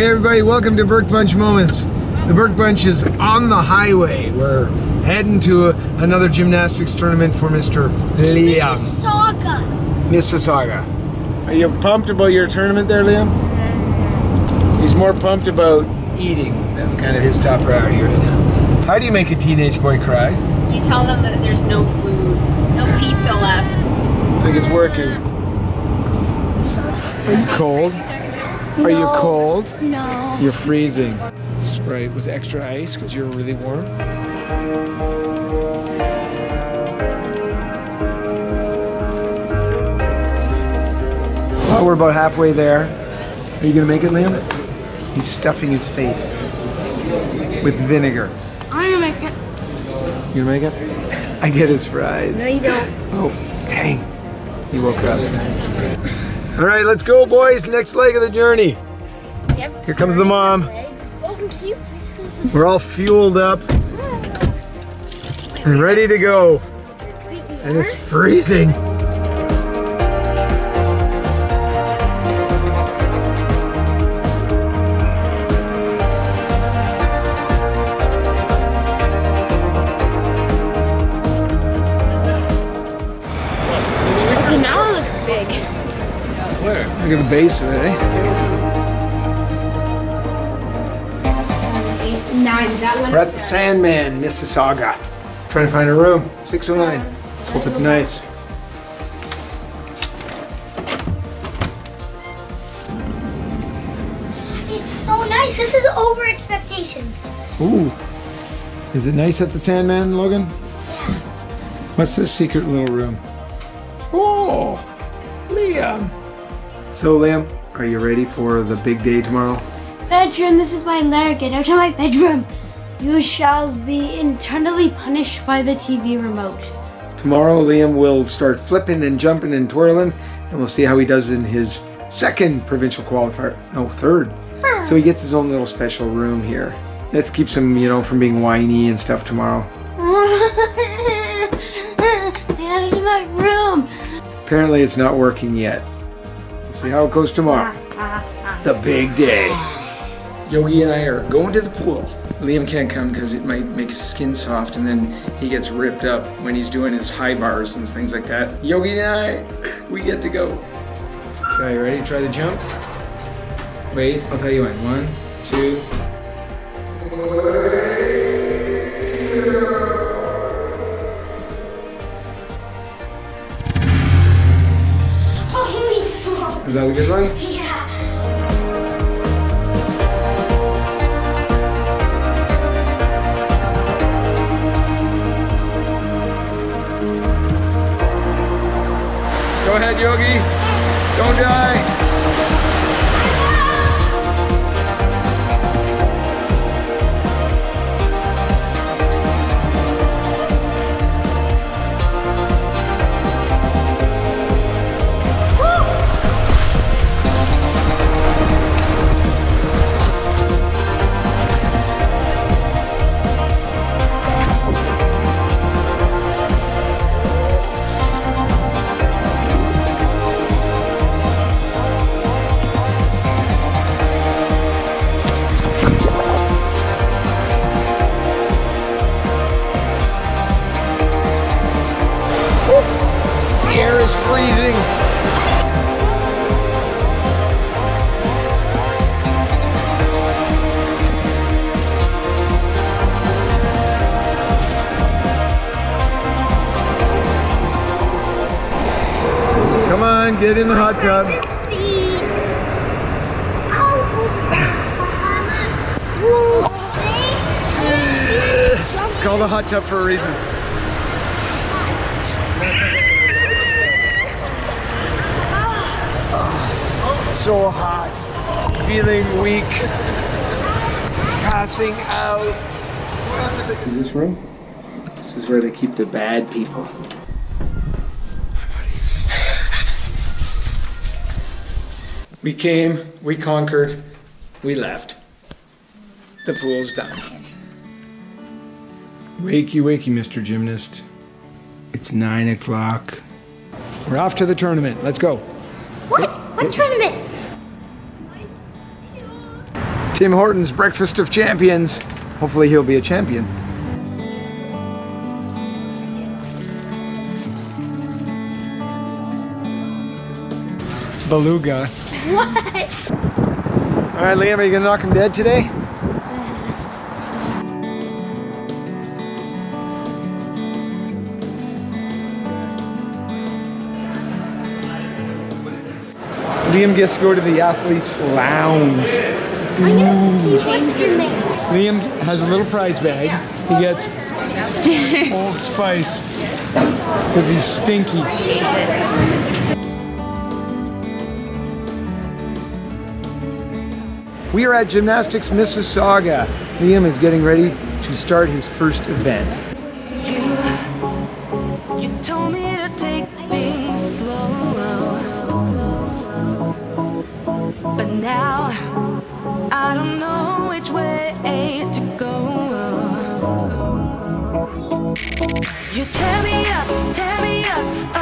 Hey everybody, welcome to Burke Bunch Moments. The Burke Bunch is on the highway. We're heading to a, another gymnastics tournament for Mr. Liam. Saga. Mississauga. Are you pumped about your tournament there, Liam? He's more pumped about eating. That's kind of his top priority right now. How do you make a teenage boy cry? You tell them that there's no food, no pizza left. I think it's working. Are you cold? Are you cold? No. You're freezing. Sprite with extra ice because you're really warm. Well, we're about halfway there. Are you gonna make it, Liam? He's stuffing his face with vinegar. I'm gonna make it. You gonna make it? I get his fries. No, you don't. Oh, dang. He woke up. All right, let's go, boys. Next leg of the journey. Here comes the mom. Logan, oh, can you please go some We're all fueled up and ready to go. And it's freezing. Where? Look at the base of it, eh? Nine, that one. We're at the Sandman, Mississauga. Trying to find a room. 609. Let's hope it's nice. It's so nice. This is over expectations. Ooh. Is it nice at the Sandman, Logan? What's this secret little room? Oh, Liam. So, Liam, are you ready for the big day tomorrow? Bedroom, this is my lair. Get out of my bedroom. You shall be internally punished by the TV remote. Tomorrow, Liam will start flipping and jumping and twirling, and we'll see how he does in his second provincial qualifier. No, third. Hmm. So he gets his own little special room here. This keeps him, you know, from being whiny and stuff tomorrow. Get out of my room. Apparently, it's not working yet. See how it goes tomorrow. The big day. Yogi and I are going to the pool. Liam can't come because it might make his skin soft and then he gets ripped up when he's doing his high bars and things like that. Yogi and I, we get to go. Okay, you ready to try the jump? Wait, I'll tell you when. One, two. Is that a good one? Yeah. Go ahead, Yogi. Don't die. On, get in the hot tub. It's called a hot tub for a reason. So hot. Feeling weak. Passing out. Is this room? This is where they keep the bad people. We came, we conquered, we left. The pool's done. Wakey, wakey, Mr. Gymnast. It's nine o'clock. We're off to the tournament. Let's go. What? What tournament? Tim Hortons Breakfast of Champions. Hopefully he'll be a champion. Beluga. What? All right, Liam, are you gonna knock him dead today? Liam gets to go to the athlete's lounge. I know. What's in there? Liam has a little prize bag. He gets Old Spice because he's stinky. We are at Gymnastics Mississauga. Liam is getting ready to start his first event. You told me to take things slow. But now I don't know which way to go. You tear me up, tear me up,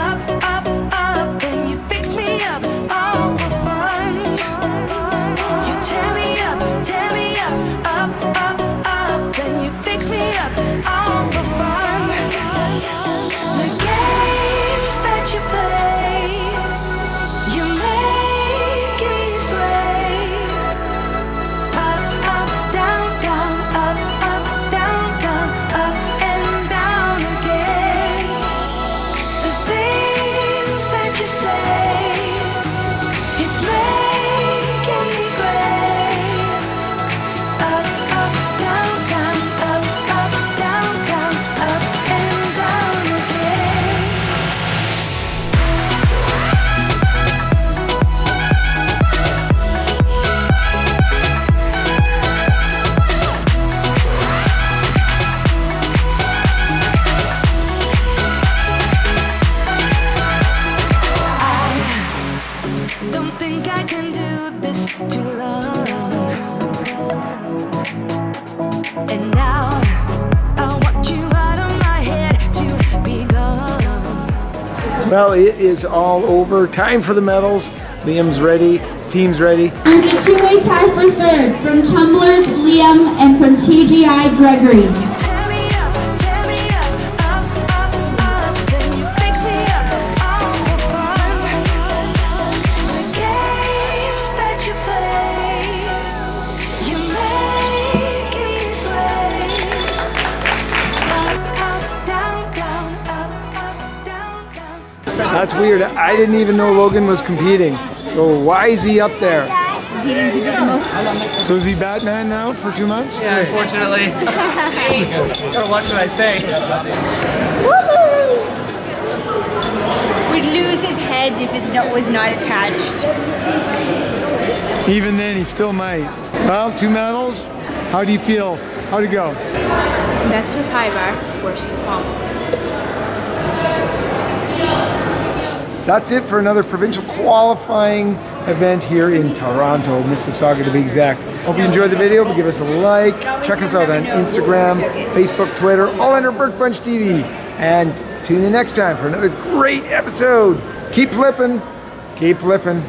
Well, it is all over. Time for the medals. Liam's ready. Team's ready. There's a two-way tie for third from Tumblr, Liam, and from TGI, Gregory. That's weird. I didn't even know Logan was competing. So why is he up there? So is he Batman now for two months? Yeah, unfortunately. Gotta watch what I say. Woohoo! We'd lose his head if it not- was not attached. Even then, he still might. Well, two medals. How do you feel? How'd it go? Best was high bar, worst was palm. That's it for another provincial qualifying event here in Toronto, Mississauga to be exact. Hope you enjoyed the video. Give us a like. Check us out on Instagram, Facebook, Twitter, all under Burke Bunch TV. And tune in next time for another great episode. Keep flipping. Keep flipping.